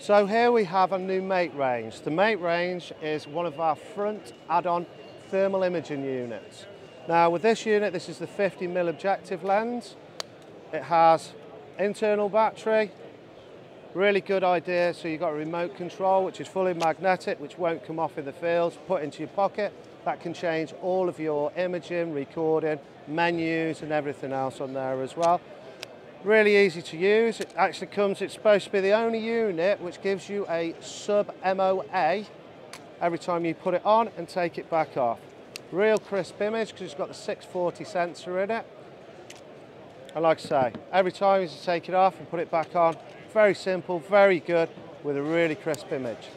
So here we have a new mate range. The mate range is one of our front add-on thermal imaging units. Now with this unit, this is the 50mm objective lens. It has internal battery, really good idea. So you've got a remote control, which is fully magnetic, which won't come off in the field, put into your pocket. That can change all of your imaging, recording, menus and everything else on there as well. Really easy to use. It actually comes, it's supposed to be the only unit which gives you a sub MOA every time you put it on and take it back off. Real crisp image because it's got the 640 sensor in it. And like I say, every time you take it off and put it back on, very simple, very good, with a really crisp image.